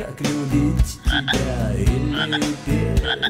Как люди тебя и тебя